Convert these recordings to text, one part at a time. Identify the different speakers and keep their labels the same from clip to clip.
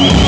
Speaker 1: Thank you.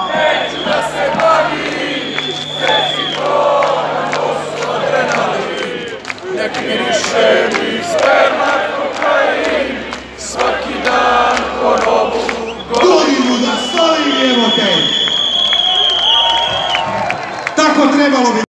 Speaker 2: Amen.